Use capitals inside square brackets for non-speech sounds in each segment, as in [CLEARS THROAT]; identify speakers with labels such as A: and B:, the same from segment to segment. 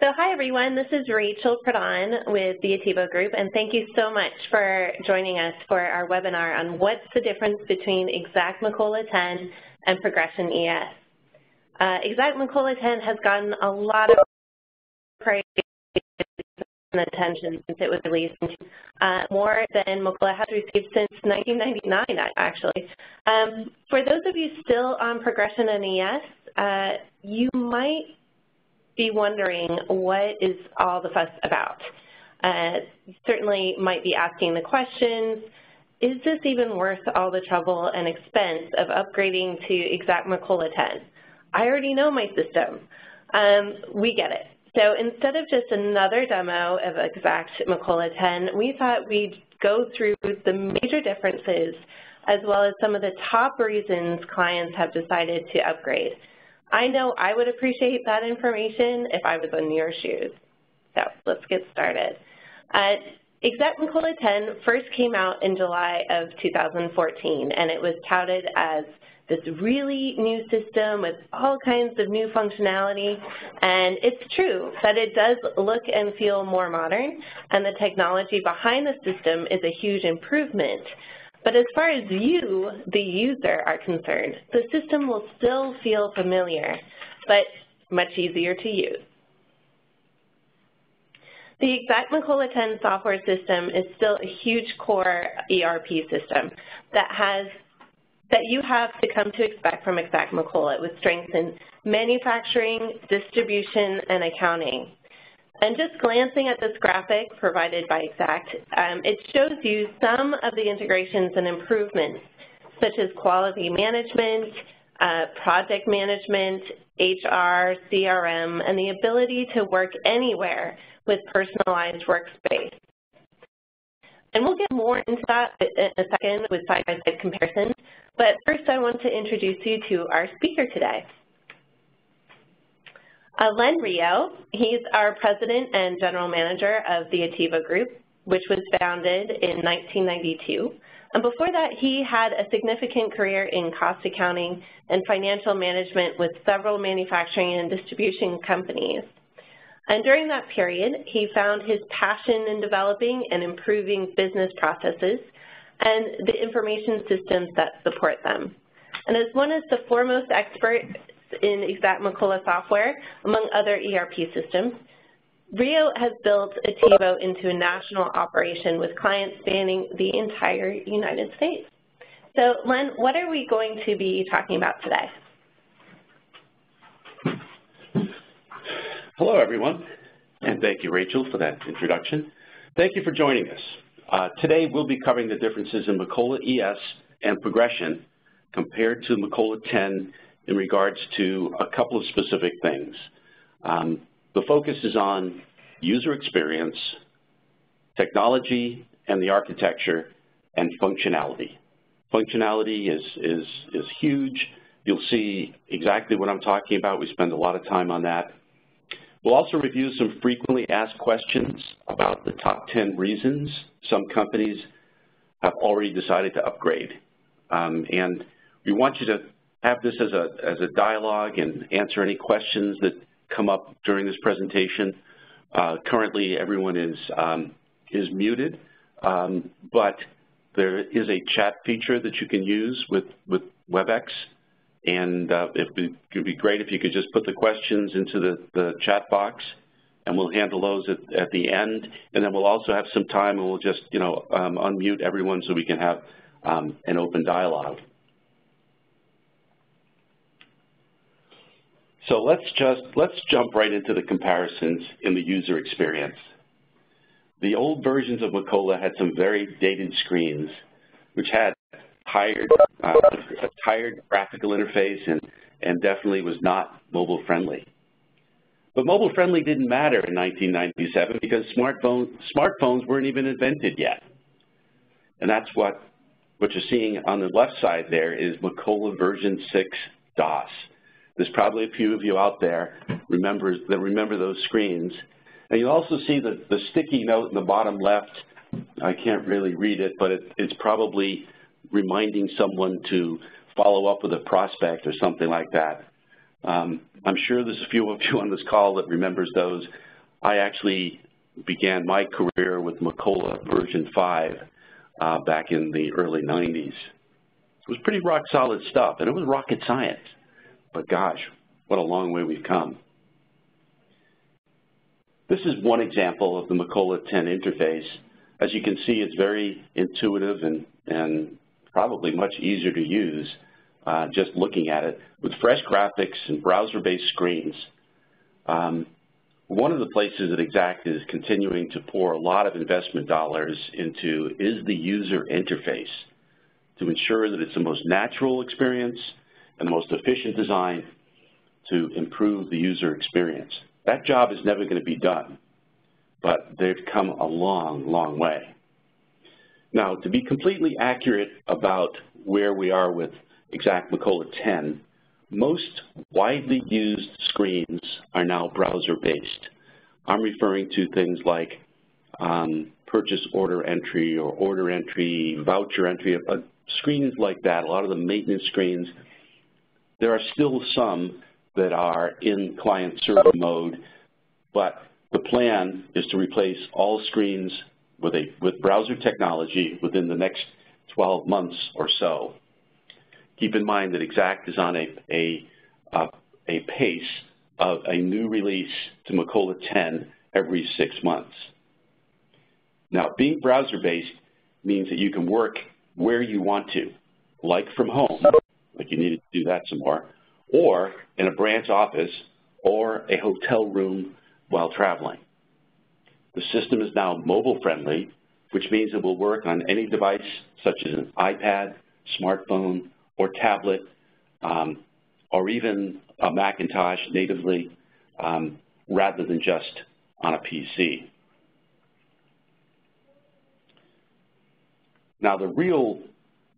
A: So hi everyone, this is Rachel Pradhan with the Attivo Group and thank you so much for joining us for our webinar on what's the difference between Exact Macola 10 and Progression ES. Uh, exact Macola 10 has gotten a lot of praise and attention since it was released, uh, more than Macola has received since 1999 actually. Um, for those of you still on Progression and ES, uh, you might be wondering what is all the fuss about. Uh, certainly might be asking the questions, is this even worth all the trouble and expense of upgrading to Exact Macola 10? I already know my system. Um, we get it. So instead of just another demo of Exact Macola 10, we thought we'd go through the major differences as well as some of the top reasons clients have decided to upgrade. I know I would appreciate that information if I was in your shoes. So let's get started. Uh, Exact Macola 10 first came out in July of 2014, and it was touted as this really new system with all kinds of new functionality. And it's true that it does look and feel more modern, and the technology behind the system is a huge improvement. But as far as you, the user, are concerned, the system will still feel familiar, but much easier to use. The Exact Macola 10 software system is still a huge core ERP system that has that you have to come to expect from Exact Macola with strengths in manufacturing, distribution, and accounting. And just glancing at this graphic provided by Exact, um, it shows you some of the integrations and improvements, such as quality management, uh, project management, HR, CRM, and the ability to work anywhere with personalized workspace. And we'll get more into that in a second with side-by-side -side comparisons, but first I want to introduce you to our speaker today. Uh, Len Rio, he's our president and general manager of the Attivo Group, which was founded in 1992. And before that, he had a significant career in cost accounting and financial management with several manufacturing and distribution companies. And during that period, he found his passion in developing and improving business processes and the information systems that support them. And as one of the foremost experts in Exact Macola software, among other ERP systems. Rio has built Attivo into a national operation with clients spanning the entire United States. So Len, what are we going to be talking about today?
B: Hello everyone, and thank you Rachel for that introduction. Thank you for joining us. Uh, today we'll be covering the differences in Macola ES and progression compared to Macola 10 in regards to a couple of specific things. Um, the focus is on user experience, technology and the architecture, and functionality. Functionality is, is, is huge. You'll see exactly what I'm talking about. We spend a lot of time on that. We'll also review some frequently asked questions about the top 10 reasons some companies have already decided to upgrade. Um, and we want you to have this as a, as a dialogue and answer any questions that come up during this presentation. Uh, currently, everyone is, um, is muted, um, but there is a chat feature that you can use with, with WebEx, and uh, it would be great if you could just put the questions into the, the chat box, and we'll handle those at, at the end. And then we'll also have some time, and we'll just, you know, um, unmute everyone so we can have um, an open dialogue. So let's just, let's jump right into the comparisons in the user experience. The old versions of Macola had some very dated screens, which had tired, uh, a tired graphical interface and, and definitely was not mobile friendly. But mobile friendly didn't matter in 1997 because smartphone, smartphones weren't even invented yet. And that's what, what you're seeing on the left side there is Macola version 6 DOS. There's probably a few of you out there remember, that remember those screens. And you'll also see the, the sticky note in the bottom left. I can't really read it, but it, it's probably reminding someone to follow up with a prospect or something like that. Um, I'm sure there's a few of you on this call that remembers those. I actually began my career with Macola version 5 uh, back in the early 90s. It was pretty rock solid stuff, and it was rocket science. But gosh, what a long way we've come. This is one example of the Macola 10 interface. As you can see, it's very intuitive and, and probably much easier to use uh, just looking at it with fresh graphics and browser-based screens. Um, one of the places that Exact is continuing to pour a lot of investment dollars into is the user interface to ensure that it's the most natural experience and the most efficient design to improve the user experience. That job is never going to be done, but they've come a long, long way. Now, to be completely accurate about where we are with Exact Macola 10, most widely used screens are now browser-based. I'm referring to things like um, purchase order entry or order entry, voucher entry, uh, screens like that, a lot of the maintenance screens. There are still some that are in client-server mode, but the plan is to replace all screens with, a, with browser technology within the next 12 months or so. Keep in mind that Exact is on a, a, uh, a pace of a new release to Macola 10 every six months. Now, being browser-based means that you can work where you want to, like from home, like you need do that some more, or in a branch office or a hotel room while traveling. The system is now mobile-friendly, which means it will work on any device such as an iPad, smartphone, or tablet, um, or even a Macintosh natively, um, rather than just on a PC. Now, the real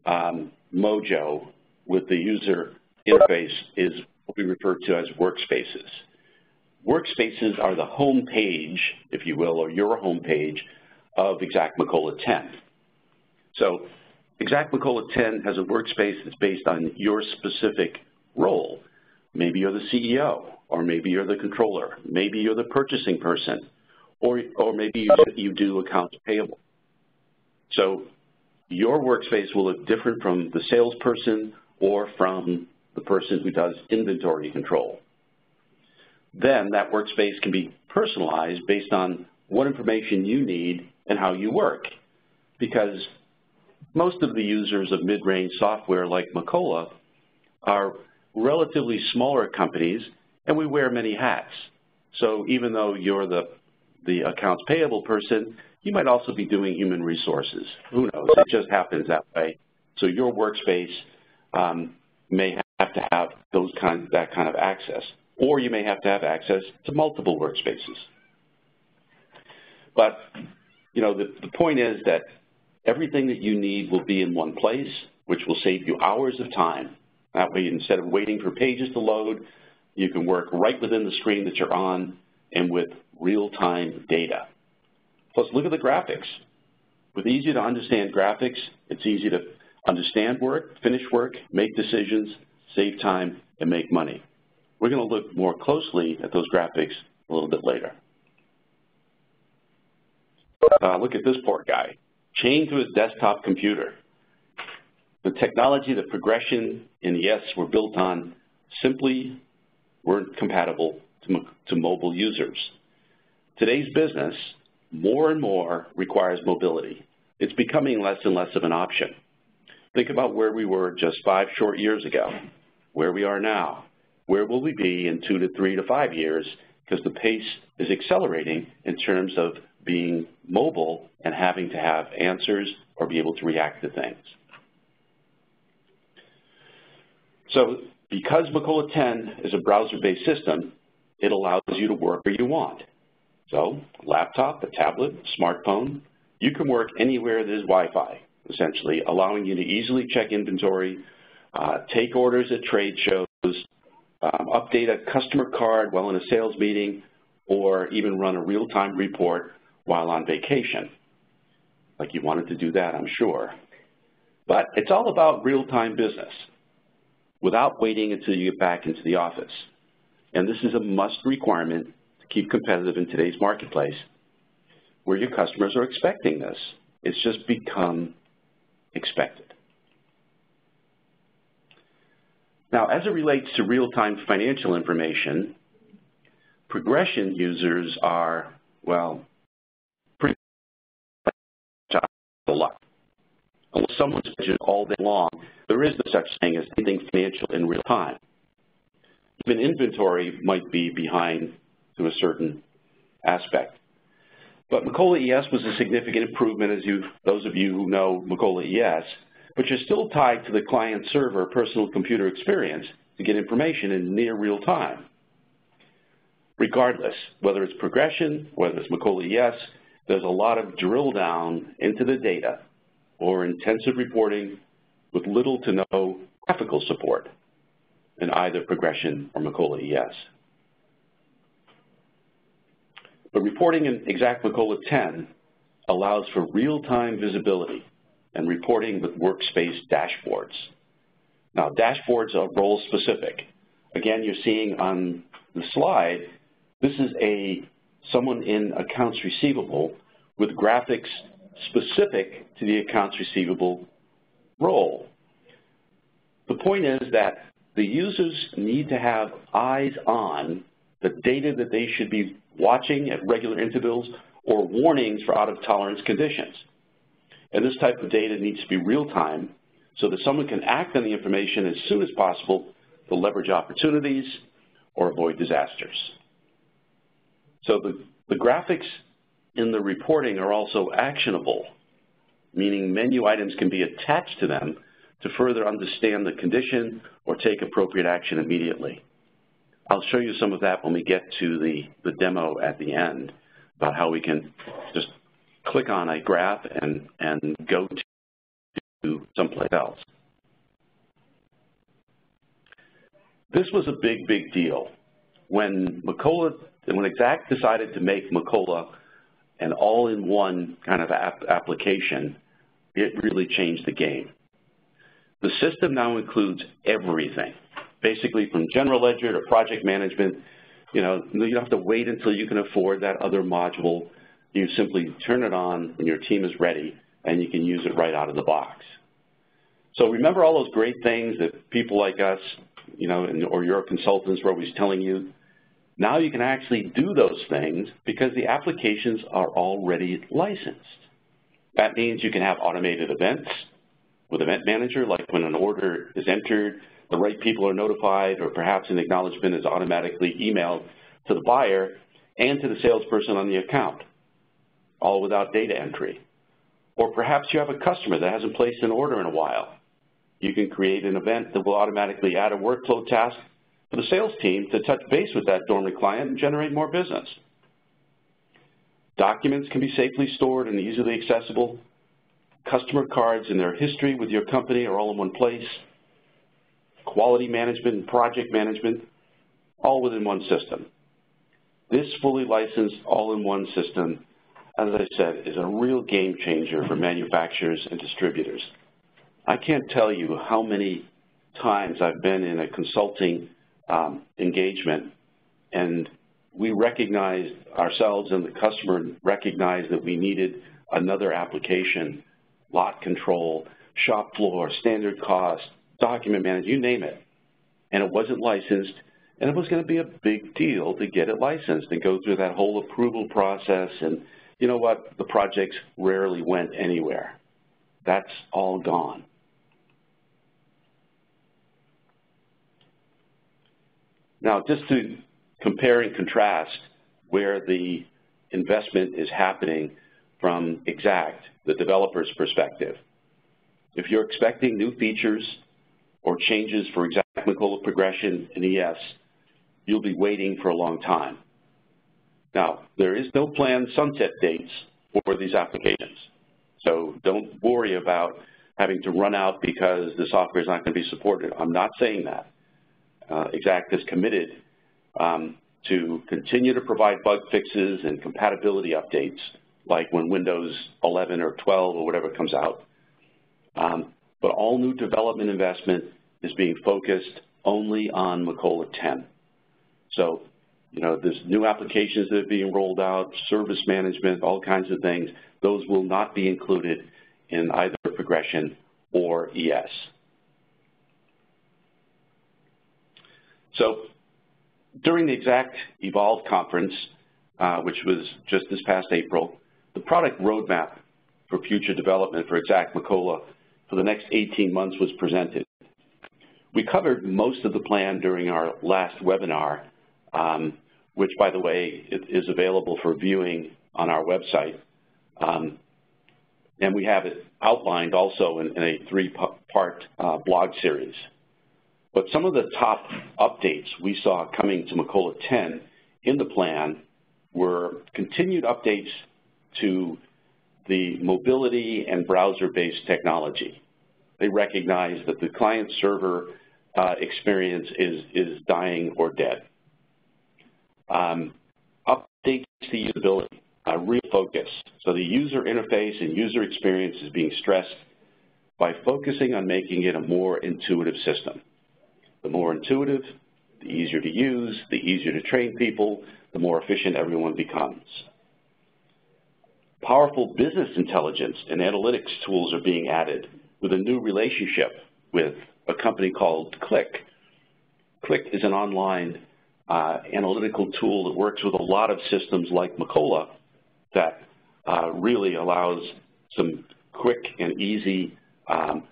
B: um, mojo with the user interface is what we refer to as workspaces. Workspaces are the home page, if you will, or your home page of Exact Macola 10. So Exact Macola 10 has a workspace that's based on your specific role. Maybe you're the CEO, or maybe you're the controller, maybe you're the purchasing person, or, or maybe you, you do accounts payable. So your workspace will look different from the salesperson or from the person who does inventory control. Then that workspace can be personalized based on what information you need and how you work. Because most of the users of mid-range software like Macola are relatively smaller companies, and we wear many hats. So even though you're the, the accounts payable person, you might also be doing human resources. Who knows? It just happens that way. So your workspace um, may have to have those kind, that kind of access, or you may have to have access to multiple workspaces. But you know, the, the point is that Everything that you need will be in one place, which will save you hours of time. That way, instead of waiting for pages to load, you can work right within the screen that you're on and with real-time data. Plus, look at the graphics. With easy to understand graphics, it's easy to understand work, finish work, make decisions, save time, and make money. We're going to look more closely at those graphics a little bit later. Uh, look at this poor guy chained to his desktop computer. The technology, the progression, and ES were built on simply weren't compatible to, to mobile users. Today's business, more and more, requires mobility. It's becoming less and less of an option. Think about where we were just five short years ago, where we are now. Where will we be in two to three to five years? Because the pace is accelerating in terms of being mobile and having to have answers or be able to react to things. So because Macola 10 is a browser-based system, it allows you to work where you want. So laptop, a tablet, smartphone, you can work anywhere there's Wi-Fi, essentially, allowing you to easily check inventory, uh, take orders at trade shows, um, update a customer card while in a sales meeting, or even run a real-time report while on vacation. Like you wanted to do that, I'm sure. But it's all about real-time business without waiting until you get back into the office. And this is a must requirement to keep competitive in today's marketplace where your customers are expecting this. It's just become expected. Now, as it relates to real-time financial information, progression users are, well, pretty a lot. Unless someone's budget all day long, there is no such thing as anything financial in real time. Even inventory might be behind to a certain aspect. But Macola ES was a significant improvement, as you, those of you who know Macola ES, but you're still tied to the client-server personal computer experience to get information in near real time. Regardless, whether it's progression, whether it's Macola ES, there's a lot of drill down into the data or intensive reporting with little to no graphical support in either progression or Macola ES. But reporting in Exact Macola 10 allows for real-time visibility and reporting with workspace dashboards. Now, dashboards are role-specific. Again, you're seeing on the slide, this is a someone in accounts receivable with graphics specific to the accounts receivable role. The point is that the users need to have eyes on the data that they should be watching at regular intervals or warnings for out-of-tolerance conditions. And this type of data needs to be real-time so that someone can act on the information as soon as possible to leverage opportunities or avoid disasters. So the, the graphics in the reporting are also actionable, meaning menu items can be attached to them to further understand the condition or take appropriate action immediately. I'll show you some of that when we get to the, the demo at the end about how we can just click on a graph and, and go to someplace else. This was a big, big deal. When Macola, when Exact decided to make Macola an all-in-one kind of app application, it really changed the game. The system now includes everything, basically from general ledger to project management. You know, you don't have to wait until you can afford that other module. You simply turn it on when your team is ready, and you can use it right out of the box. So remember all those great things that people like us, you know, or your consultants were always telling you? Now you can actually do those things because the applications are already licensed. That means you can have automated events, with Event Manager, like when an order is entered, the right people are notified, or perhaps an acknowledgement is automatically emailed to the buyer and to the salesperson on the account, all without data entry. Or perhaps you have a customer that hasn't placed an order in a while. You can create an event that will automatically add a workflow task for the sales team to touch base with that dormant client and generate more business. Documents can be safely stored and easily accessible Customer cards and their history with your company are all in one place. Quality management and project management, all within one system. This fully licensed all-in-one system, as I said, is a real game changer for manufacturers and distributors. I can't tell you how many times I've been in a consulting um, engagement and we recognized ourselves and the customer recognized that we needed another application lot control, shop floor, standard cost, document management, you name it. And it wasn't licensed, and it was going to be a big deal to get it licensed and go through that whole approval process. And you know what? The projects rarely went anywhere. That's all gone. Now, just to compare and contrast where the investment is happening from Exact, the developer's perspective. If you're expecting new features or changes for Exact progression in ES, you'll be waiting for a long time. Now, there is no planned sunset dates for these applications. So don't worry about having to run out because the software is not going to be supported. I'm not saying that. Uh, Exact is committed um, to continue to provide bug fixes and compatibility updates like when Windows 11 or 12 or whatever comes out. Um, but all new development investment is being focused only on Macola 10. So you know, there's new applications that are being rolled out, service management, all kinds of things. Those will not be included in either progression or ES. So during the Exact Evolve conference, uh, which was just this past April, the product roadmap for future development for Exact Macola for the next 18 months was presented. We covered most of the plan during our last webinar, um, which, by the way, is available for viewing on our website. Um, and we have it outlined also in, in a three-part uh, blog series. But some of the top updates we saw coming to Macola 10 in the plan were continued updates to the mobility and browser-based technology. They recognize that the client-server uh, experience is, is dying or dead. Um, updates to usability, uh, real focus. So the user interface and user experience is being stressed by focusing on making it a more intuitive system. The more intuitive, the easier to use, the easier to train people, the more efficient everyone becomes. Powerful business intelligence and analytics tools are being added with a new relationship with a company called Qlik. Qlik is an online uh, analytical tool that works with a lot of systems like Macola that uh, really allows some quick and easy um,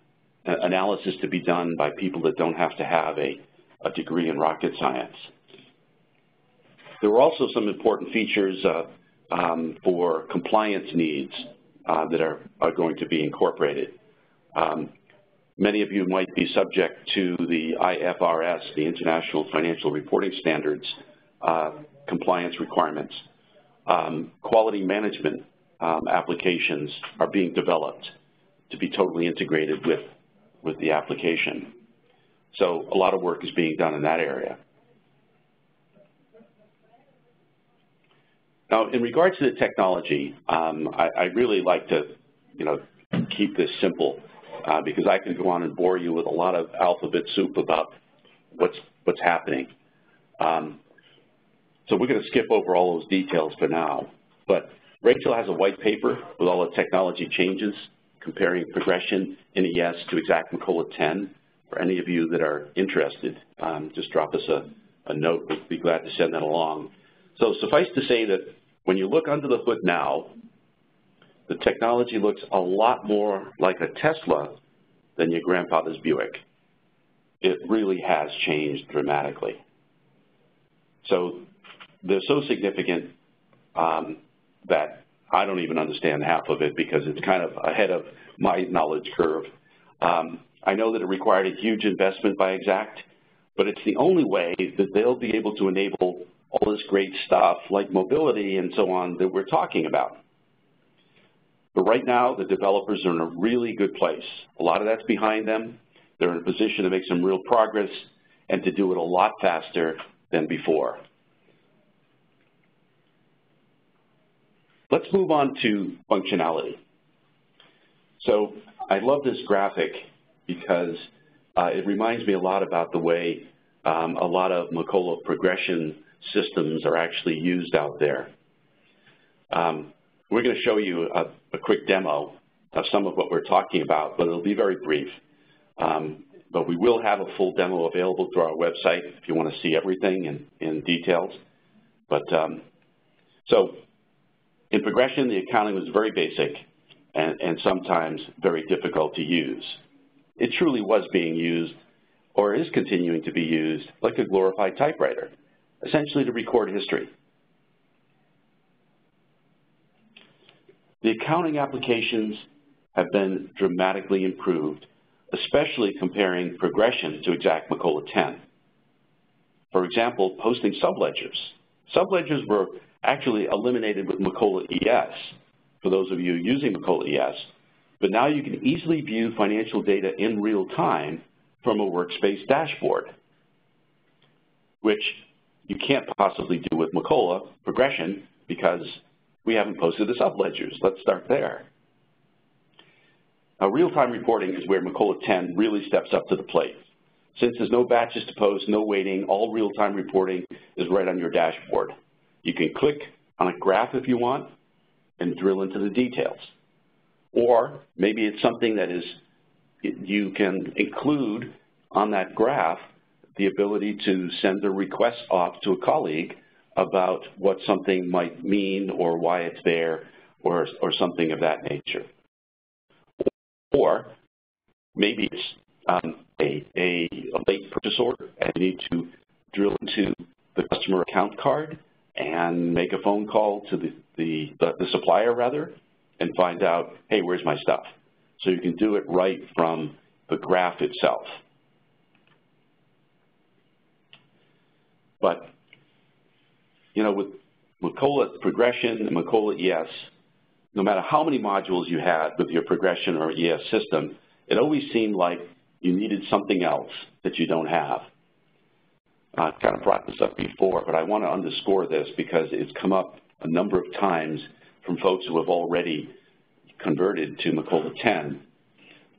B: analysis to be done by people that don't have to have a, a degree in rocket science. There were also some important features uh, um, for compliance needs uh, that are, are, going to be incorporated. Um, many of you might be subject to the IFRS, the International Financial Reporting Standards, uh, compliance requirements. Um, quality management um, applications are being developed to be totally integrated with with the application. So a lot of work is being done in that area. Now, in regards to the technology, um, I, I, really like to, you know, keep this simple uh, because I can go on and bore you with a lot of alphabet soup about what's what's happening. Um, so we're going to skip over all those details for now. But Rachel has a white paper with all the technology changes comparing progression in ES to Exact Macola 10. For any of you that are interested, um, just drop us a, a note. We'd be glad to send that along. So suffice to say that when you look under the hood now, the technology looks a lot more like a Tesla than your grandfather's Buick. It really has changed dramatically. So they're so significant um, that I don't even understand half of it because it's kind of ahead of my knowledge curve. Um, I know that it required a huge investment by Exact, but it's the only way that they'll be able to enable all this great stuff like mobility and so on that we're talking about. But right now, the developers are in a really good place. A lot of that's behind them. They're in a position to make some real progress and to do it a lot faster than before. Let's move on to functionality. So I love this graphic because uh, it reminds me a lot about the way um, a lot of Macola progression systems are actually used out there. Um, we're going to show you a, a, quick demo of some of what we're talking about, but it'll be very brief. Um, but we will have a full demo available through our website if you want to see everything in, in details. But um, so in progression, the accounting was very basic and, and sometimes very difficult to use. It truly was being used or is continuing to be used like a glorified typewriter, essentially to record history. The accounting applications have been dramatically improved, especially comparing progression to Exact Macola 10. For example, posting subledgers. Subledgers were actually eliminated with Macola ES, for those of you using Macola ES. But now you can easily view financial data in real time from a workspace dashboard, which you can't possibly do with Macola progression because we haven't posted the subledgers. Let's start there. Now, real-time reporting is where Macola 10 really steps up to the plate. Since there's no batches to post, no waiting, all real-time reporting is right on your dashboard. You can click on a graph if you want and drill into the details. Or maybe it's something that is you can include on that graph the ability to send a request off to a colleague about what something might mean or why it's there or, or something of that nature. Or maybe it's um, a, a, late purchase order and you need to drill into the customer account card and make a phone call to the, the, the, the supplier rather and find out, hey, where's my stuff? So you can do it right from the graph itself. But, you know, with Macola Progression and ES, no matter how many modules you had with your Progression or ES system, it always seemed like you needed something else that you don't have. I've kind of brought this up before, but I want to underscore this because it's come up a number of times from folks who have already converted to Macola 10.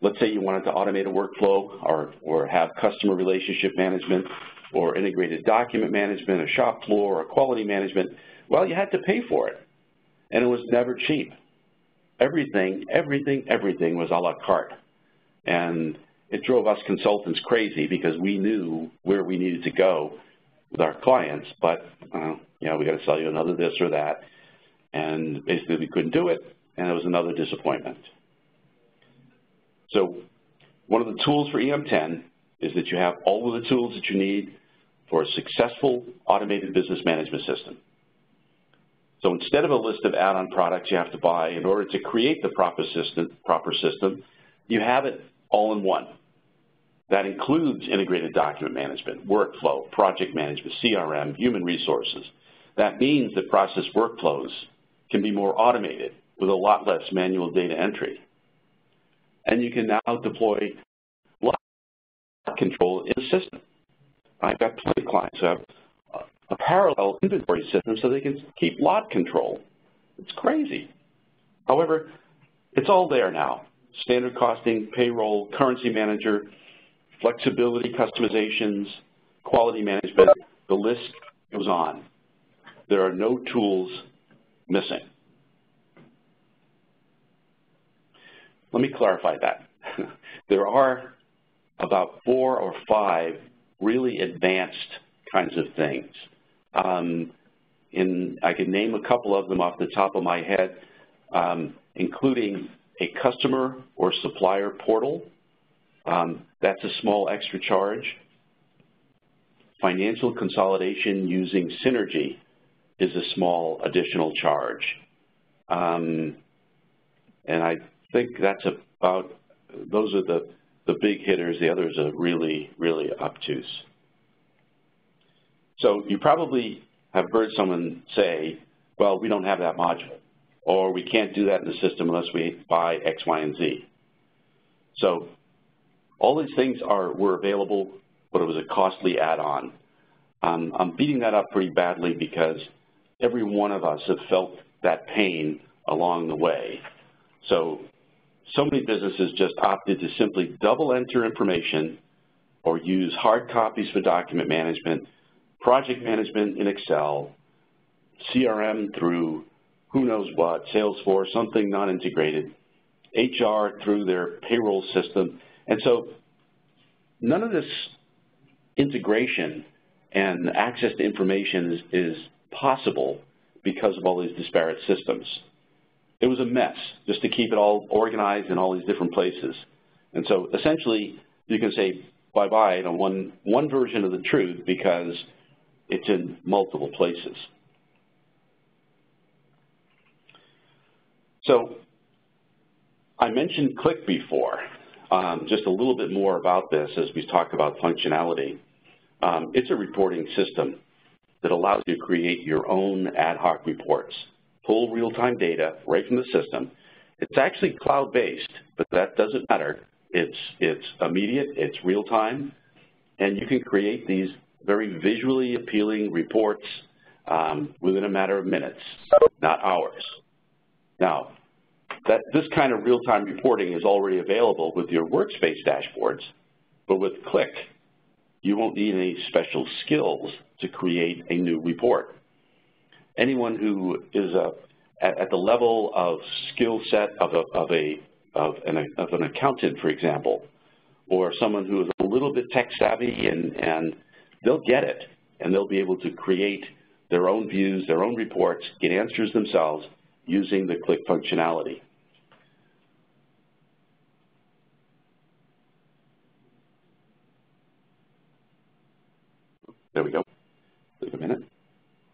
B: Let's say you wanted to automate a workflow or, or have customer relationship management or integrated document management, a shop floor, or quality management. Well, you had to pay for it, and it was never cheap. Everything, everything, everything was a la carte. And it drove us consultants crazy because we knew where we needed to go with our clients, but uh, you know, we got to sell you another this or that, and basically we couldn't do it, and it was another disappointment. So one of the tools for EM10 is that you have all of the tools that you need for a successful automated business management system. So instead of a list of add-on products you have to buy in order to create the proper system, proper system, you have it all in one. That includes integrated document management, workflow, project management, CRM, human resources. That means that process workflows can be more automated with a lot less manual data entry. And you can now deploy control in the system. I've got plenty of clients who have a parallel inventory system so they can keep lot control. It's crazy. However, it's all there now. Standard costing, payroll, currency manager, flexibility customizations, quality management, the list goes on. There are no tools missing. Let me clarify that. [LAUGHS] there are about four or five really advanced kinds of things. Um, in, I can name a couple of them off the top of my head, um, including a customer or supplier portal um, that's a small extra charge. Financial consolidation using Synergy is a small additional charge. Um, and I think that's about, those are the, the big hitters. The others are really, really obtuse. So you probably have heard someone say, well, we don't have that module, or we can't do that in the system unless we buy X, Y, and Z. So all these things are were available, but it was a costly add-on. Um, I'm beating that up pretty badly because every one of us have felt that pain along the way. So, so many businesses just opted to simply double enter information or use hard copies for document management, project management in Excel, CRM through who knows what, Salesforce, something not integrated, HR through their payroll system, and so none of this integration and access to information is, is possible because of all these disparate systems. It was a mess just to keep it all organized in all these different places. And so essentially you can say bye-bye to one, one version of the truth because it's in multiple places. So I mentioned Qlik before um, just a little bit more about this as we talk about functionality. Um, it's a reporting system that allows you to create your own ad hoc reports, pull real-time data right from the system. It's actually cloud-based, but that doesn't matter. It's, it's immediate, it's real-time, and you can create these very visually appealing reports um, within a matter of minutes, not hours. Now, that this kind of real-time reporting is already available with your workspace dashboards, but with Qlik, you won't need any special skills to create a new report. Anyone who is a, at, at the level of skill set of, a, of, a, of, an, of an accountant, for example, or someone who is a little bit tech savvy and, and they'll get it and they'll be able to create their own views, their own reports, get answers themselves using the Qlik functionality. There we go. Wait a minute.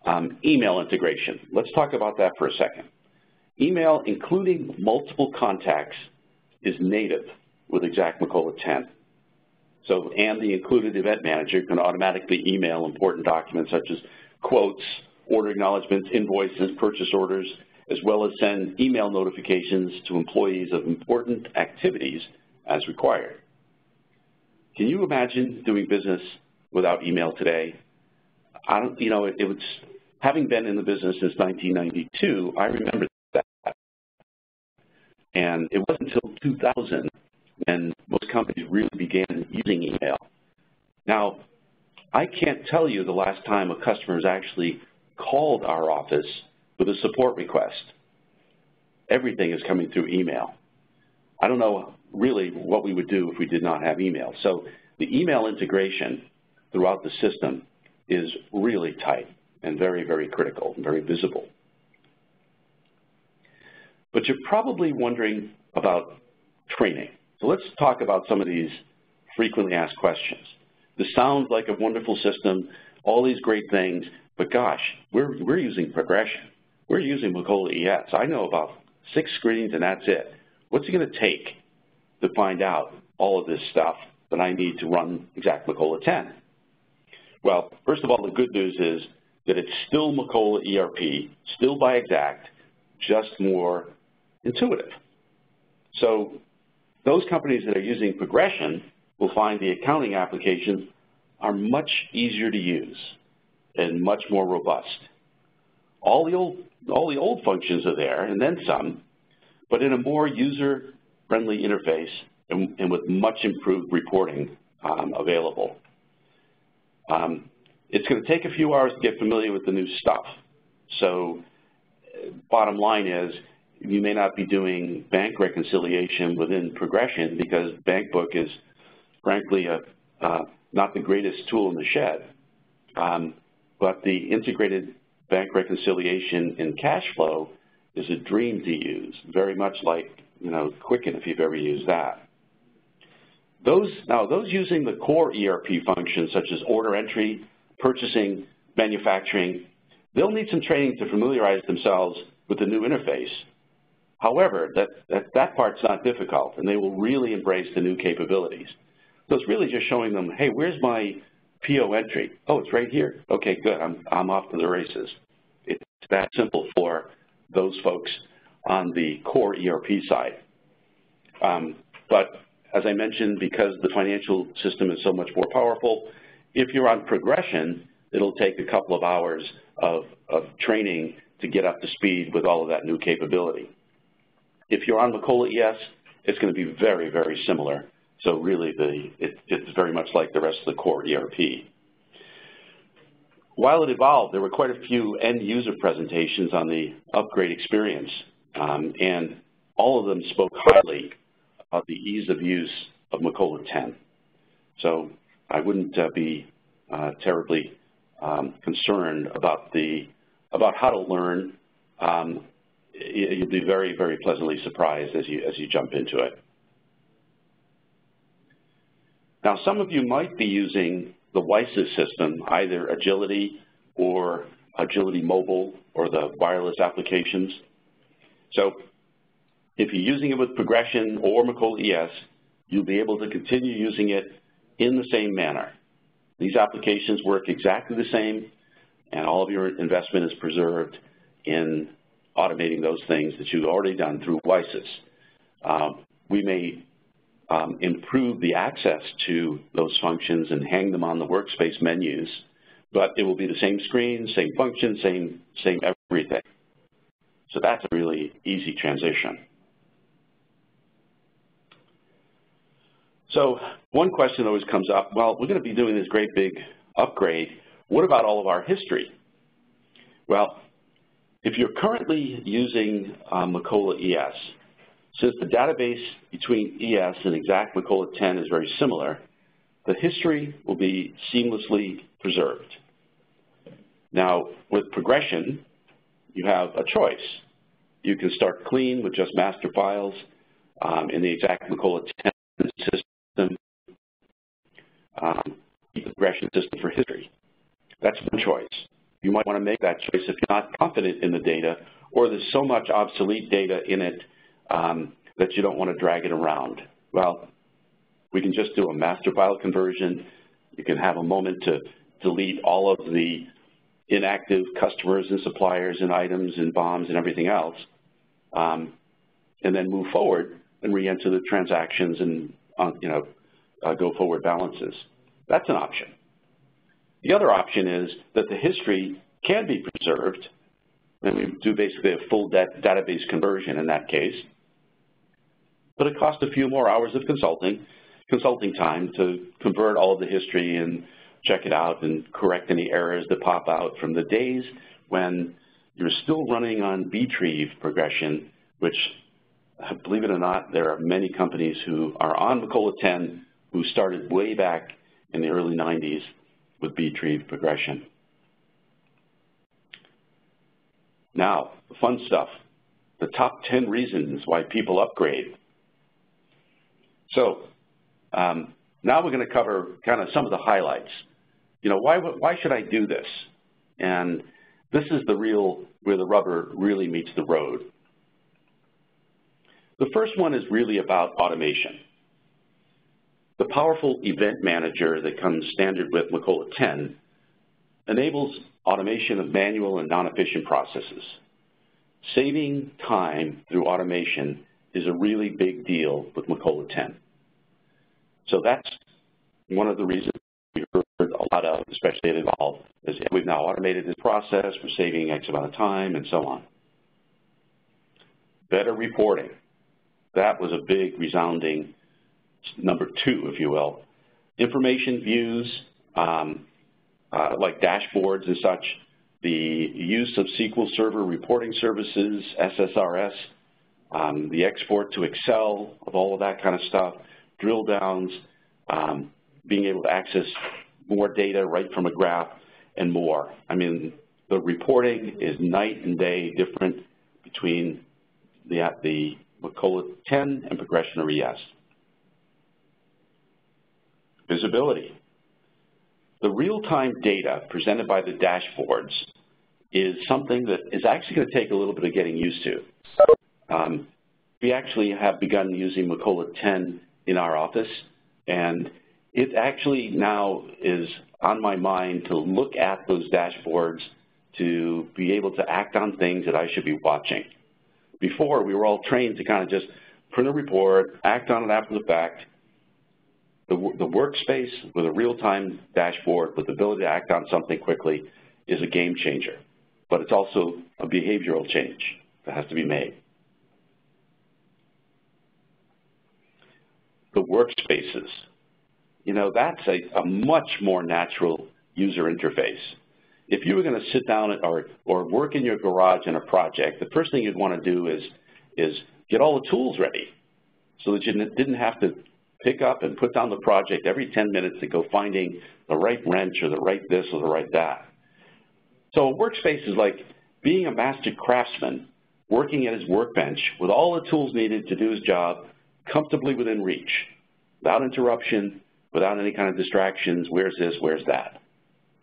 B: Um, email integration. Let's talk about that for a second. Email, including multiple contacts, is native with Exact Macola 10. So, and the included event manager can automatically email important documents such as quotes, order acknowledgments, invoices, purchase orders, as well as send email notifications to employees of important activities as required. Can you imagine doing business without email today? I don't, you know, it, it was, having been in the business since 1992, I remember that. And it wasn't until 2000 when most companies really began using email. Now, I can't tell you the last time a customer has actually called our office with a support request. Everything is coming through email. I don't know really what we would do if we did not have email. So the email integration throughout the system is really tight and very, very critical and very visible. But you're probably wondering about training. So let's talk about some of these frequently asked questions. This sounds like a wonderful system, all these great things, but gosh, we're, we're using progression. We're using Macola ES. I know about six screens and that's it. What's it going to take to find out all of this stuff that I need to run Exact Macola 10? Well, first of all, the good news is that it's still Macola ERP, still by Exact, just more intuitive. So those companies that are using progression will find the accounting applications are much easier to use and much more robust. All the old, all the old functions are there, and then some, but in a more user-friendly interface and, and, with much improved reporting um, available. Um, it's going to take a few hours to get familiar with the new stuff. So bottom line is you may not be doing bank reconciliation within progression because BankBook is frankly a, uh, not the greatest tool in the shed. Um, but the integrated bank reconciliation in cash flow is a dream to use, very much like you know Quicken if you've ever used that. Those now those using the core ERP functions such as order entry, purchasing, manufacturing, they'll need some training to familiarize themselves with the new interface However, that, that, that part's not difficult, and they will really embrace the new capabilities. So it's really just showing them, hey, where's my PO entry? Oh, it's right here? Okay, good, I'm, I'm off to the races. It's that simple for those folks on the core ERP side. Um, but as I mentioned, because the financial system is so much more powerful, if you're on progression, it'll take a couple of hours of, of training to get up to speed with all of that new capability. If you're on Macola ES, it's going to be very, very similar. So really, the, it, it's very much like the rest of the core ERP. While it evolved, there were quite a few end-user presentations on the upgrade experience, um, and all of them spoke highly about the ease of use of Macola 10. So I wouldn't uh, be uh, terribly um, concerned about the about how to learn. Um, you'll be very, very pleasantly surprised as you, as you jump into it. Now, some of you might be using the Wisys system, either Agility or Agility Mobile or the wireless applications. So if you're using it with Progression or Macola ES, you'll be able to continue using it in the same manner. These applications work exactly the same, and all of your investment is preserved in automating those things that you've already done through Wisys. Um, we may um, improve the access to those functions and hang them on the workspace menus, but it will be the same screen, same function, same, same everything. So that's a really easy transition. So one question always comes up, well, we're going to be doing this great big upgrade. What about all of our history? Well, if you're currently using um, Macola ES, since the database between ES and Exact Macola 10 is very similar, the history will be seamlessly preserved. Now, with progression, you have a choice. You can start clean with just master files um, in the Exact Macola 10 system, um, the progression system for history. That's one choice. You might want to make that choice if you're not confident in the data or there's so much obsolete data in it um, that you don't want to drag it around. Well, we can just do a master file conversion. You can have a moment to delete all of the inactive customers and suppliers and items and BOMs and everything else, um, and then move forward and re-enter the transactions and uh, you know uh, go forward balances. That's an option. The other option is that the history can be preserved, and we do basically a full database conversion in that case, but it costs a few more hours of consulting, consulting time to convert all of the history and check it out and correct any errors that pop out from the days when you're still running on btrieve progression, which, believe it or not, there are many companies who are on Macola 10 who started way back in the early 90s with btrieve progression. Now, the fun stuff, the top 10 reasons why people upgrade. So um, now we're going to cover kind of some of the highlights. You know, why, why should I do this? And this is the real, where the rubber really meets the road. The first one is really about automation. The powerful event manager that comes standard with Macola 10 enables automation of manual and non-efficient processes. Saving time through automation is a really big deal with Macola 10. So that's one of the reasons we heard a lot of, especially at Evolve, is we've now automated this process, we're saving X amount of time, and so on. Better reporting. That was a big resounding number two, if you will. Information views, um, uh, like dashboards and such, the use of SQL Server reporting services, SSRS, um, the export to Excel of all of that kind of stuff, drill downs, um, being able to access more data right from a graph, and more. I mean, the reporting is night and day different between the, the Macola 10 and Progression or ES. Visibility. The real-time data presented by the dashboards is something that is actually going to take a little bit of getting used to. Um, we actually have begun using Macola 10 in our office, and it actually now is on my mind to look at those dashboards to be able to act on things that I should be watching. Before, we were all trained to kind of just print a report, act on it after the fact. The, the workspace with a real-time dashboard with the ability to act on something quickly is a game changer, but it's also a behavioral change that has to be made. the workspaces. You know, that's a, a much more natural user interface. If you were going to sit down or, or work in your garage in a project, the first thing you'd want to do is, is get all the tools ready so that you didn't have to pick up and put down the project every 10 minutes to go finding the right wrench or the right this or the right that. So a workspace is like being a master craftsman working at his workbench with all the tools needed to do his job comfortably within reach, without interruption, without any kind of distractions, where's this, where's that.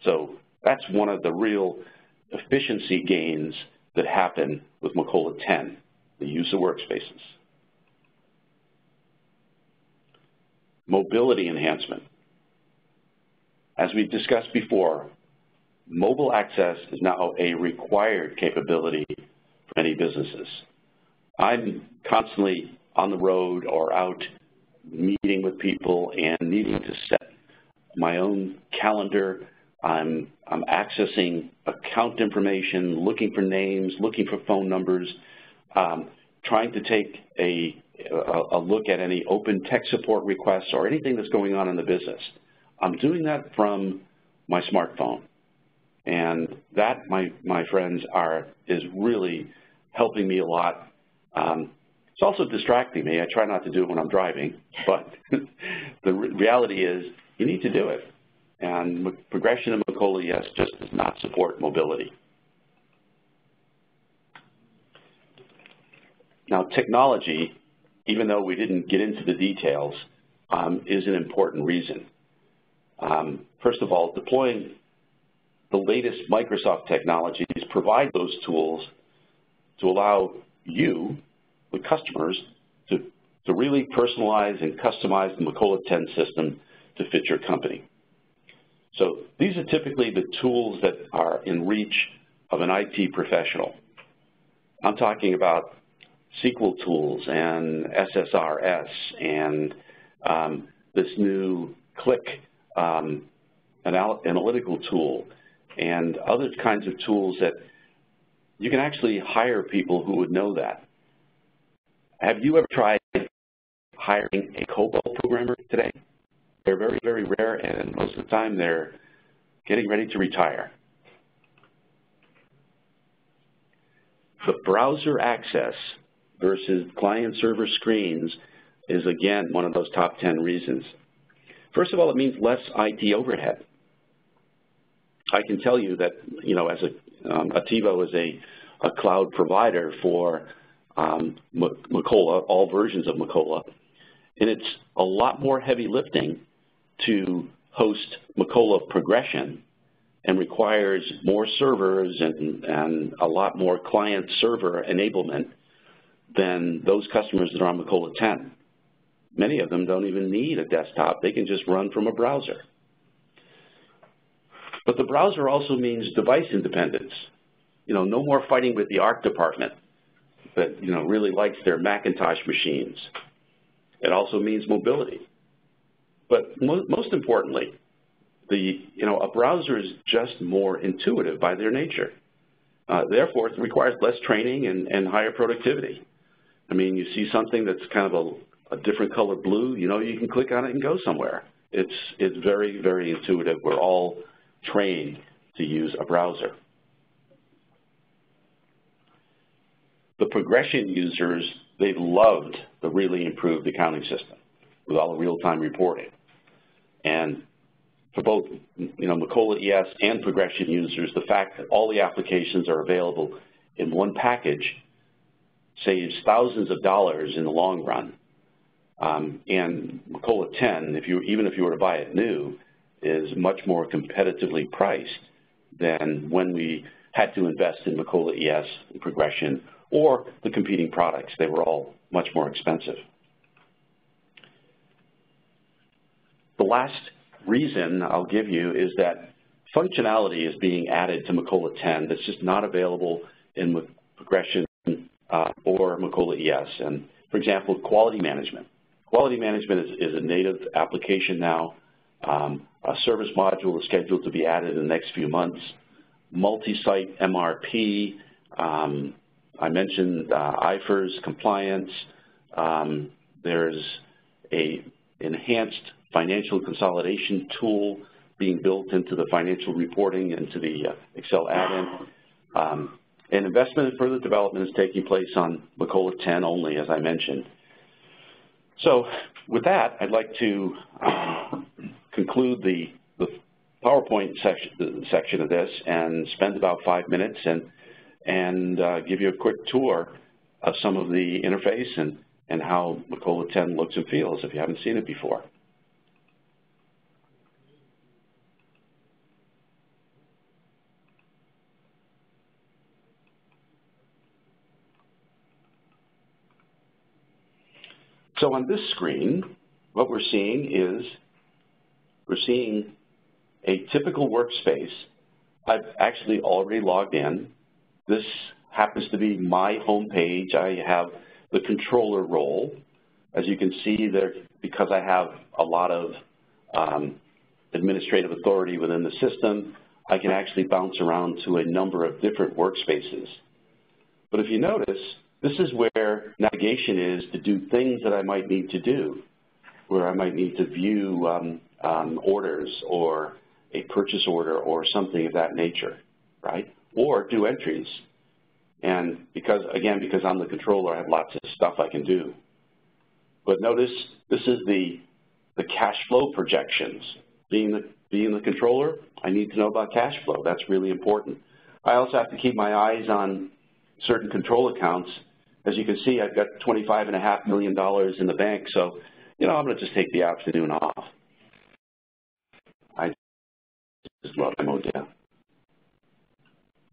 B: So that's one of the real efficiency gains that happen with Macola 10, the use of workspaces. Mobility enhancement. As we've discussed before, mobile access is now a required capability for many businesses. I'm constantly on the road or out meeting with people and needing to set my own calendar. I'm, I'm accessing account information, looking for names, looking for phone numbers, um, trying to take a a, a look at any open tech support requests or anything that's going on in the business. I'm doing that from my smartphone. And that, my, my friends, are, is really helping me a lot. Um, it's also distracting me. I try not to do it when I'm driving, [LAUGHS] but the re reality is you need to do it. And progression in Macola ES, just does not support mobility. Now, technology, even though we didn't get into the details, um, is an important reason. Um, first of all, deploying the latest Microsoft technologies provide those tools to allow you, the customers, to, to really personalize and customize the Macola 10 system to fit your company. So these are typically the tools that are in reach of an IT professional. I'm talking about SQL tools and SSRS and um, this new Qlik um, analytical tool and other kinds of tools that you can actually hire people who would know that. Have you ever tried hiring a COBOL programmer today? They're very, very rare, and most of the time they're getting ready to retire. The browser access versus client-server screens is, again, one of those top 10 reasons. First of all, it means less IT overhead. I can tell you that, you know, as a, um, Attivo is a, a cloud provider for um, Macola, all versions of Macola, and it's a lot more heavy lifting to host Macola progression and requires more servers and, and a lot more client-server enablement than those customers that are on Macola 10. Many of them don't even need a desktop. They can just run from a browser. But the browser also means device independence. You know, no more fighting with the art department that, you know, really likes their Macintosh machines. It also means mobility. But mo most importantly, the, you know, a browser is just more intuitive by their nature. Uh, therefore, it requires less training and, and higher productivity. I mean, you see something that's kind of a, a different color blue, you know, you can click on it and go somewhere. It's, it's very, very intuitive. We're all trained to use a browser. The progression users, they loved the really improved accounting system with all the real-time reporting. And for both you know, Macola ES and progression users, the fact that all the applications are available in one package saves thousands of dollars in the long run. Um, and Macola 10, if you, even if you were to buy it new, is much more competitively priced than when we had to invest in Macola ES progression or the competing products. They were all much more expensive. The last reason I'll give you is that functionality is being added to Macola 10 that's just not available in progression uh, or Macola ES. And for example, quality management. Quality management is, is a native application now. Um, a service module is scheduled to be added in the next few months. Multi-site MRP. Um, I mentioned uh, IFRS compliance. Um, there's a enhanced financial consolidation tool being built into the financial reporting into the uh, Excel add-in. Um, and investment and further development is taking place on Macola 10 only, as I mentioned. So with that, I'd like to um, conclude the, the PowerPoint section, section of this and spend about five minutes and, and uh, give you a quick tour of some of the interface and, and how Macola 10 looks and feels if you haven't seen it before. So on this screen, what we're seeing is we're seeing a typical workspace. I've actually already logged in. This happens to be my home page. I have the controller role. As you can see there, because I have a lot of um, administrative authority within the system, I can actually bounce around to a number of different workspaces. But if you notice, this is where navigation is to do things that I might need to do, where I might need to view um, um, orders or a purchase order or something of that nature, right? Or do entries. And because, again, because I'm the controller, I have lots of stuff I can do. But notice this is the, the cash flow projections. Being the, being the controller, I need to know about cash flow. That's really important. I also have to keep my eyes on certain control accounts. As you can see, I've got $25.5 million in the bank, so, you know, I'm going to just take the afternoon off. I just love down.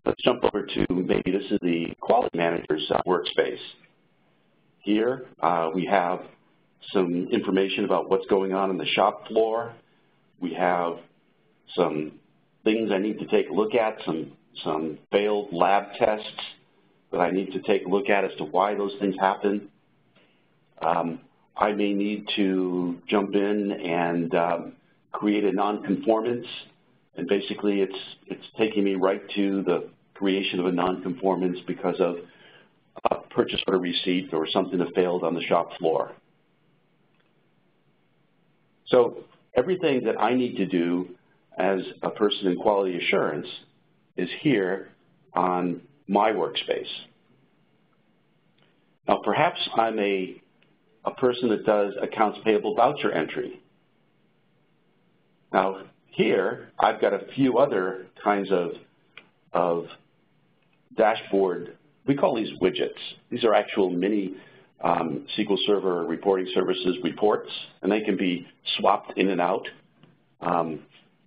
B: Let's jump over to maybe this is the quality manager's uh, workspace. Here uh, we have some information about what's going on in the shop floor. We have some things I need to take a look at, some, some failed lab tests that I need to take a look at as to why those things happen. Um, I may need to jump in and um, create a nonconformance, and basically it's, it's taking me right to the creation of a nonconformance because of a purchase order receipt or something that failed on the shop floor. So everything that I need to do as a person in quality assurance is here on my workspace. Now perhaps I'm a, a person that does accounts payable voucher entry. Now here I've got a few other kinds of, of dashboard, we call these widgets. These are actual mini um, SQL Server reporting services reports, and they can be swapped in and out. Um,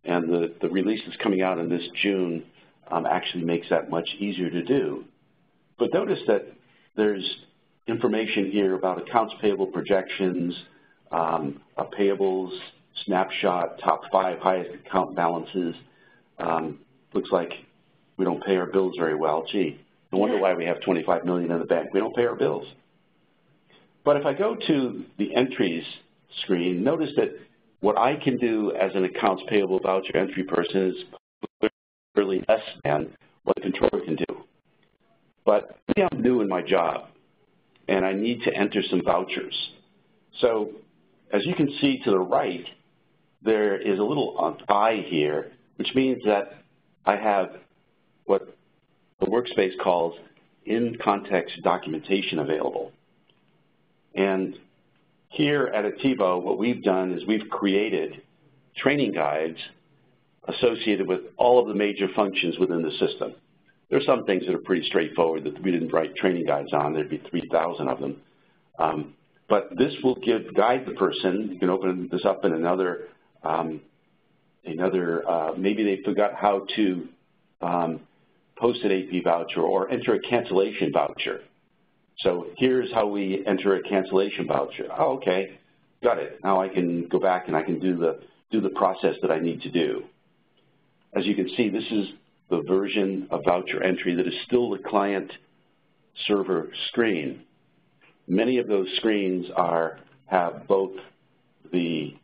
B: and the, the release is coming out in this June um, actually makes that much easier to do. But notice that there's information here about accounts payable projections, um, payables, snapshot, top five highest account balances. Um, looks like we don't pay our bills very well. Gee, no wonder why we have 25 million in the bank. We don't pay our bills. But if I go to the entries screen, notice that what I can do as an accounts payable voucher entry person is clearly less than what a controller can do. But maybe I'm new in my job, and I need to enter some vouchers. So as you can see to the right, there is a little eye here, which means that I have what the workspace calls in-context documentation available. And here at Attivo, what we've done is we've created training guides associated with all of the major functions within the system. There are some things that are pretty straightforward that we didn't write training guides on. There'd be 3,000 of them. Um, but this will give guide the person. You can open this up in another, um, another. Uh, maybe they forgot how to um, post an AP voucher or enter a cancellation voucher. So here's how we enter a cancellation voucher. Oh, okay, got it. Now I can go back and I can do the, do the process that I need to do. As you can see, this is the version of voucher entry that is still the client server screen. Many of those screens are have both the,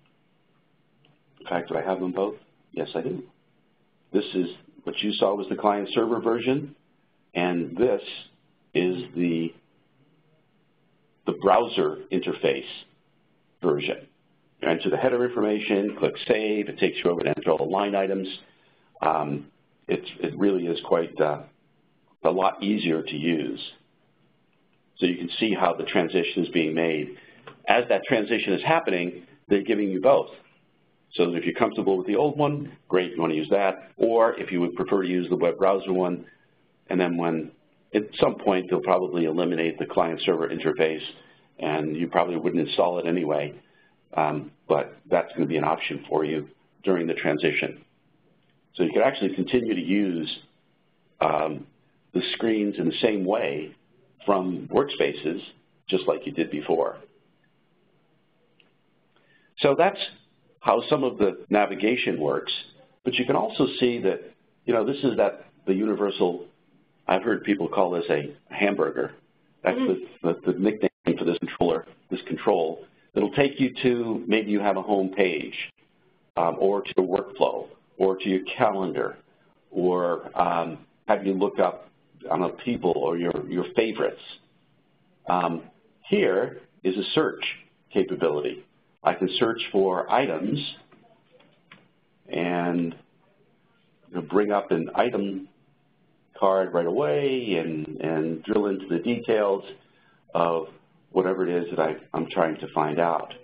B: in fact, do I have them both? Yes, I do. This is what you saw was the client server version, and this is the the browser interface version. You enter the header information, click Save, it takes you over to enter all the line items. Um, it really is quite uh, a lot easier to use. So you can see how the transition is being made. As that transition is happening, they're giving you both. So if you're comfortable with the old one, great, you want to use that. Or if you would prefer to use the web browser one, and then when at some point they'll probably eliminate the client-server interface, and you probably wouldn't install it anyway, um, but that's going to be an option for you during the transition. So you can actually continue to use um, the screens in the same way from workspaces, just like you did before. So that's how some of the navigation works. But you can also see that, you know, this is that the universal I've heard people call this a hamburger. That's mm -hmm. the, the, the, nickname for this controller, this control. It'll take you to, maybe you have a home page, um, or to your workflow, or to your calendar, or um, have you look up on people or your, your favorites. Um, here is a search capability. I can search for items and bring up an item card right away and, and drill into the details of whatever it is that I, I'm trying to find out.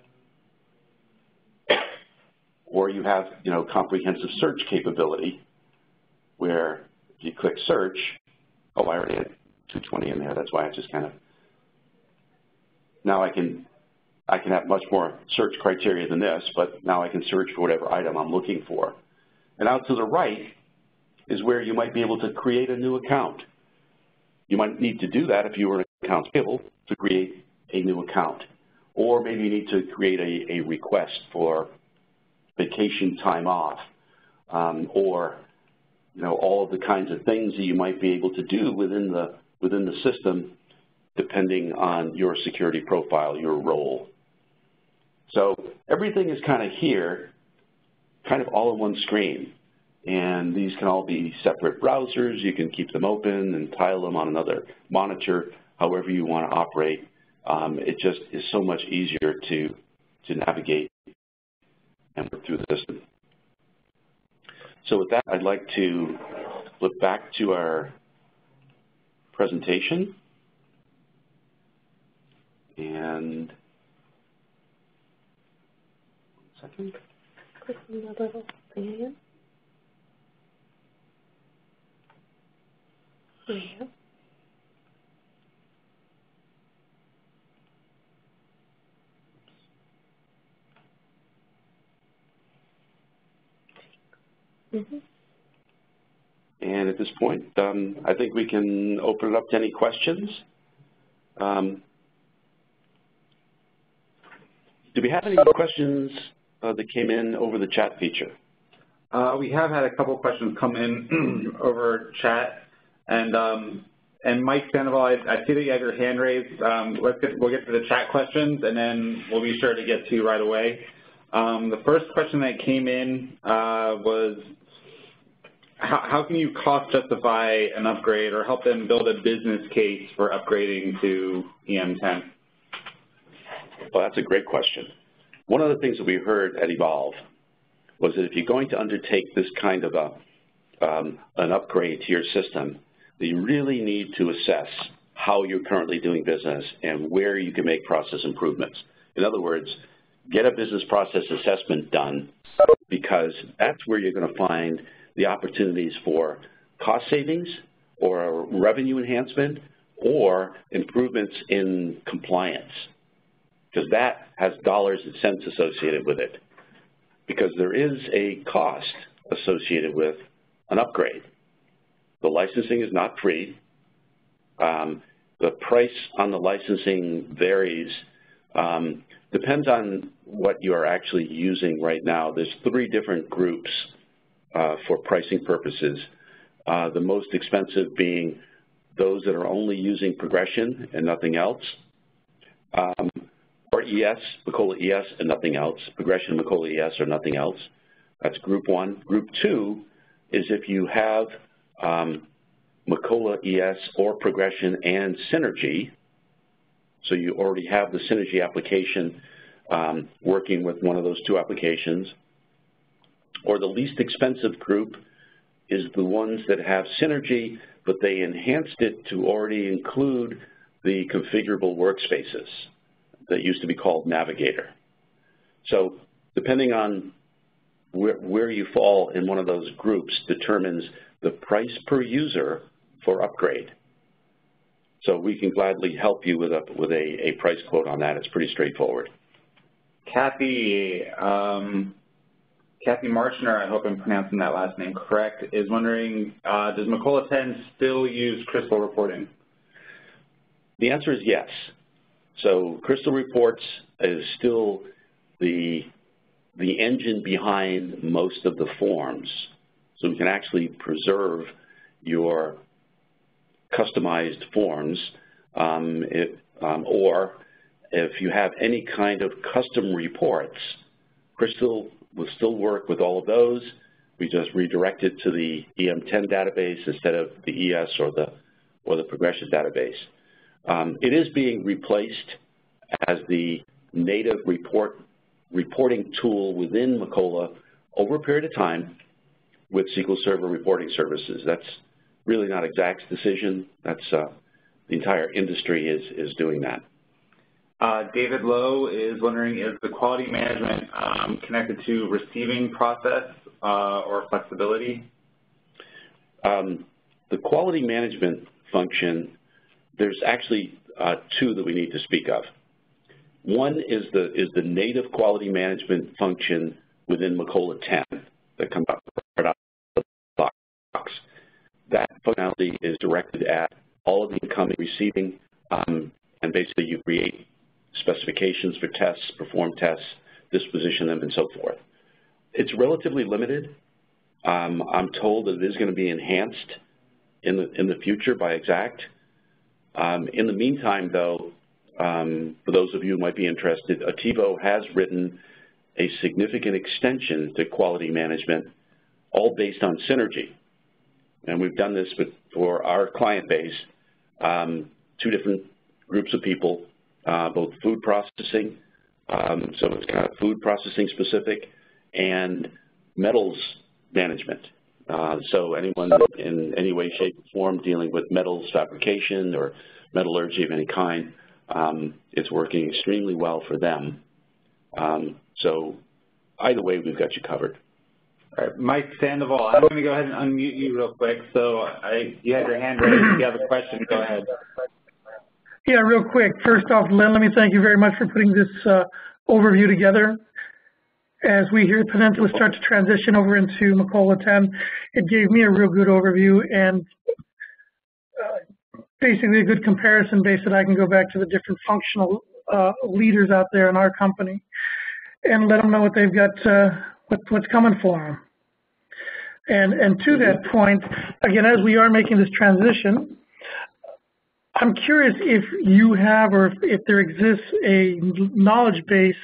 B: Or you have, you know, comprehensive search capability where if you click search, oh, I already had 220 in there. That's why I just kind of, now I can, I can have much more search criteria than this, but now I can search for whatever item I'm looking for. And out to the right is where you might be able to create a new account. You might need to do that if you were an accounts payable to create a new account. Or maybe you need to create a, a request for vacation time off um, or you know, all of the kinds of things that you might be able to do within the, within the system depending on your security profile, your role. So everything is kind of here, kind of all in one screen. And these can all be separate browsers. You can keep them open and tile them on another monitor, however you want to operate. Um, it just is so much easier to, to navigate and work through the system. So with that, I'd like to flip back to our presentation. And one second.
A: Click on little thing again. There you go.
B: And at this point, um, I think we can open it up to any questions. Um, do we have any questions uh, that came in over the chat feature?
C: Uh, we have had a couple questions come in [CLEARS THROAT] over chat, and um, and Mike Sandoval, I, I, see that you have your hand raised. Um, let's get we'll get to the chat questions, and then we'll be sure to get to you right away. Um, the first question that came in uh, was, how, can you cost justify an upgrade or help them build a business case for upgrading to EM10?
B: Well, that's a great question. One of the things that we heard at Evolve was that if you're going to undertake this kind of a, um, an upgrade to your system, you really need to assess how you're currently doing business and where you can make process improvements. In other words, get a business process assessment done because that's where you're going to find the opportunities for cost savings or revenue enhancement or improvements in compliance because that has dollars and cents associated with it because there is a cost associated with an upgrade. The licensing is not free. Um, the price on the licensing varies um, depends on what you are actually using right now. There's three different groups for pricing purposes. Uh, the most expensive being those that are only using progression and nothing else, um, or ES, Macola ES and nothing else, progression Macola ES or nothing else. That's group one. Group two is if you have um, ES or progression and synergy, so you already have the Synergy application um, working with one of those two applications. Or the least expensive group is the ones that have Synergy, but they enhanced it to already include the configurable workspaces that used to be called Navigator. So depending on where, where you fall in one of those groups determines the price per user for upgrade. So we can gladly help you with a, with a, a price quote on that. It's pretty straightforward.
C: Kathy, um, Kathy Marchner, I hope I'm pronouncing that last name correct, is wondering, uh, does Macola 10 still use Crystal reporting?
B: The answer is yes. So Crystal Reports is still the, the engine behind most of the forms. So we can actually preserve your customized forms, um, it, um, or if you have any kind of custom reports, Crystal will still work with all of those. We just redirect it to the EM10 database instead of the ES or the or the progression database. Um, it is being replaced as the native report reporting tool within Macola over a period of time with SQL Server reporting services. That's really not Exact's decision. That's uh, the entire industry is, is doing that.
C: Uh, David Lowe is wondering, is the quality management um, connected to receiving process uh, or flexibility?
B: Um, the quality management function, there's actually uh, two that we need to speak of. One is the, is the native quality management function within Macola 10 that comes out of the box. That functionality is directed at all of the incoming receiving, um, and basically you create specifications for tests, perform tests, disposition them, and so forth. It's relatively limited. Um, I'm told that it is going to be enhanced in the, in the future by Exact. Um, in the meantime, though, um, for those of you who might be interested, Attivo has written a significant extension to quality management, all based on synergy. And we've done this for our client base, um, two different groups of people, both food processing, um, so it's kind of food processing specific, and metals management. Uh, so anyone in any way, shape, or form dealing with metals fabrication or metallurgy of any kind, um, it's working extremely well for them. Um, so either way, we've got you covered.
C: All right, Mike Sandoval, I'm going to go ahead and unmute you real quick. So I, you had your hand raised. If you have a question, go ahead.
D: Yeah, real quick. First off, Len, let me thank you very much for putting this uh, overview together. As we hear Peninsula start to transition over into Macola 10, it gave me a real good overview and uh, basically a good comparison base that I can go back to the different functional uh, leaders out there in our company and let them know what they've got, uh, what, what's coming for them. And, and to that point, again, as we are making this transition, I'm curious if you have or if, there exists a knowledge base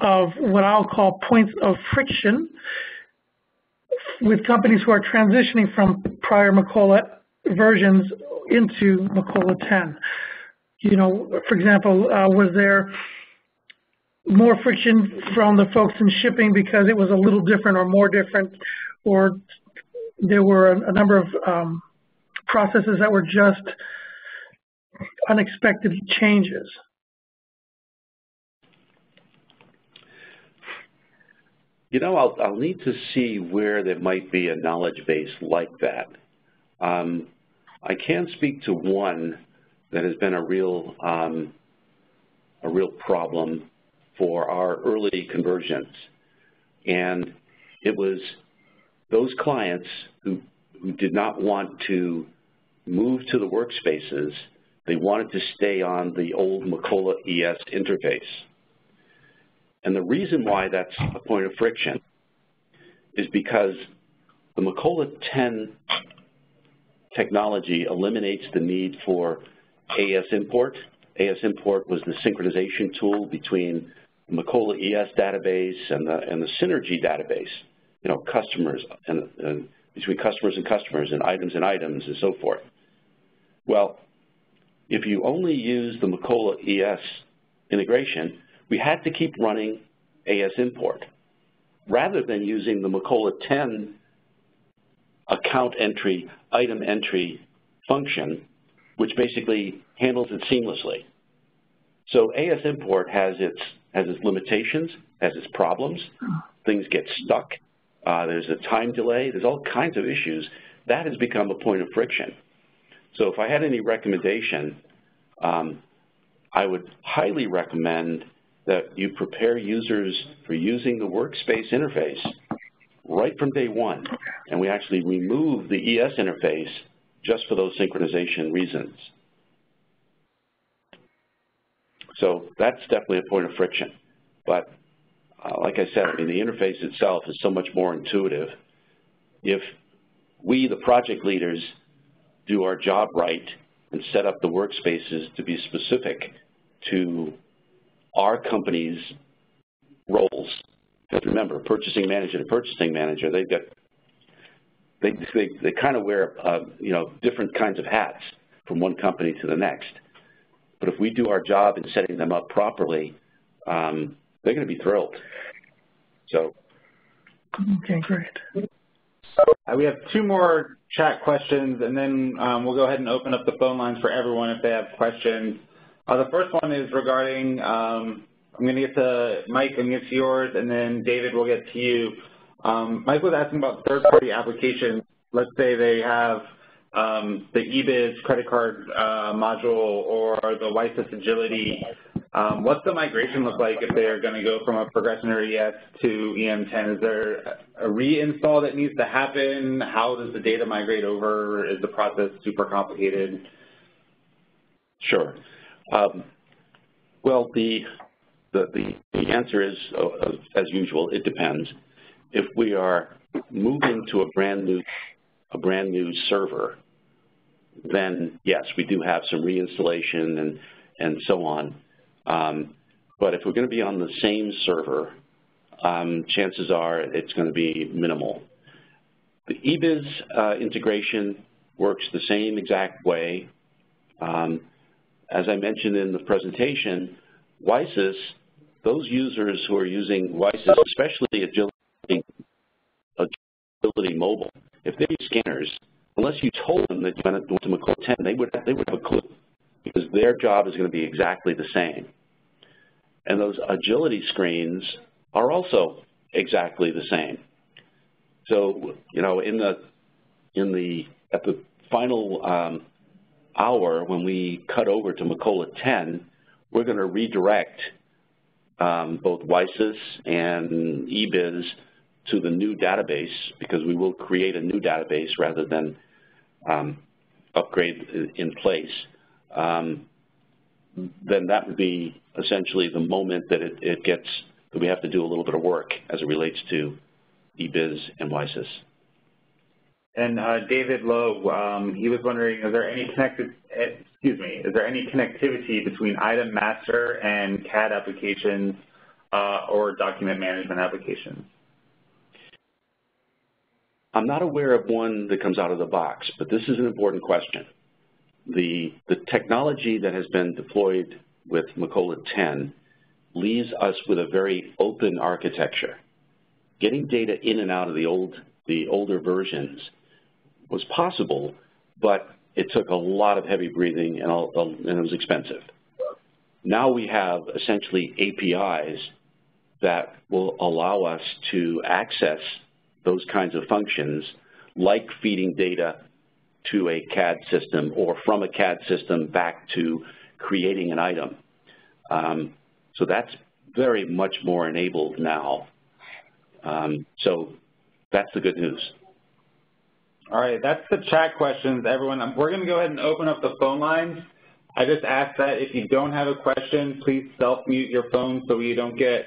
D: of what I'll call points of friction with companies who are transitioning from prior Macola versions into Macola 10. You know, for example, uh, was there more friction from the folks in shipping because it was a little different or more different, or there were a, a number of um, processes that were just unexpected changes?
B: You know, I'll, I'll need to see where there might be a knowledge base like that. Um, I can speak to one that has been a real um, a real problem for our early conversions, and it was those clients who who did not want to move to the workspaces they wanted to stay on the old Macola ES interface. And the reason why that's a point of friction is because the Macola 10 technology eliminates the need for AS import. AS import was the synchronization tool between the Macola ES database and the, and the Synergy database, you know, customers and, and between customers and customers and items and items and so forth. Well, if you only use the Macola ES integration, we had to keep running AS import rather than using the Macola 10 account entry, item entry function, which basically handles it seamlessly. So AS import has its, has its limitations, has its problems. Things get stuck. Uh, there's a time delay. There's all kinds of issues. That has become a point of friction. So if I had any recommendation, um, I would highly recommend that you prepare users for using the workspace interface right from day one. And we actually remove the ES interface just for those synchronization reasons. So that's definitely a point of friction. But uh, like I said, I mean, the interface itself is so much more intuitive. If we, the project leaders, do our job right and set up the workspaces to be specific to our company's roles. Because remember, purchasing manager and purchasing manager, they've got they they, they kind of wear uh, you know different kinds of hats from one company to the next. But if we do our job in setting them up properly, um, they're going to be thrilled. So.
D: Okay, great.
C: Uh, we have two more chat questions, and then um, we'll go ahead and open up the phone lines for everyone if they have questions. Uh, the first one is regarding, um, I'm going to get to Mike, I'm going to get to yours, and then David will get to you. Um, Mike was asking about third-party applications. Let's say they have um, the eBiz credit card uh, module or the WiSys Agility. Um, what's the migration look like if they're going to go from a Progression ES to EM10? Is there a reinstall that needs to happen? How does the data migrate over? Is the process super complicated?
B: Sure. Um, well, the, the, the, answer is, uh, as usual, it depends. If we are moving to a brand new a brand new server, then yes, we do have some reinstallation and, and so on. Um, but if we're going to be on the same server, um, chances are it's going to be minimal. The eBiz uh, integration works the same exact way. Um, as I mentioned in the presentation, WiSys, those users who are using WiSys, especially Agility, Agility Mobile, if they use scanners, unless you told them that you went to Macola 10, they would, they would have a clue because their job is going to be exactly the same. And those agility screens are also exactly the same. So, you know, in the, in the, at the final um, hour when we cut over to Macola 10, we're going to redirect um, both WiSys and eBiz to the new database because we will create a new database rather than um, upgrade in place, um, then that would be essentially the moment that it, it, gets, that we have to do a little bit of work as it relates to eBiz and WiSys.
C: And uh, David Lowe, um, he was wondering, is there any connected, excuse me, is there any connectivity between item master and CAD applications uh, or document management applications?
B: I'm not aware of one that comes out of the box, but this is an important question. The, the technology that has been deployed with Macola 10 leaves us with a very open architecture. Getting data in and out of the old the older versions was possible, but it took a lot of heavy breathing and, um, and it was expensive. Now we have essentially APIs that will allow us to access those kinds of functions like feeding data to a CAD system or from a CAD system back to creating an item. Um, so that's very much more enabled now. Um, so that's the good news.
C: All right, that's the chat questions, everyone. Um, we're going to go ahead and open up the phone lines. I just ask that if you don't have a question, please self-mute your phone so you don't get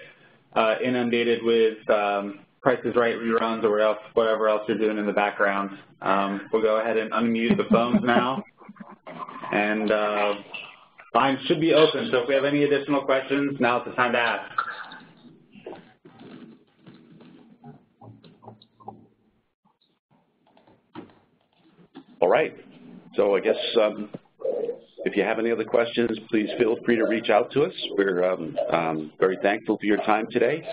C: uh, inundated with um, Price is Right reruns or else, whatever else you're doing in the background. Um, we'll go ahead and unmute the phones now. And uh, lines should be open, so if we have any additional questions, now's the time to ask.
B: All right. So I guess um, if you have any other questions, please feel free to reach out to us. We're um, um, very thankful for your time today.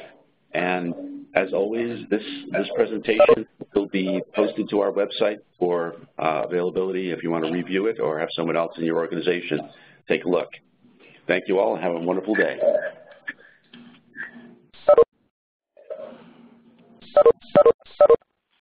B: And as always, this, this presentation will be posted to our website for uh, availability if you want to review it or have someone else in your organization take a look. Thank you all and have a wonderful day.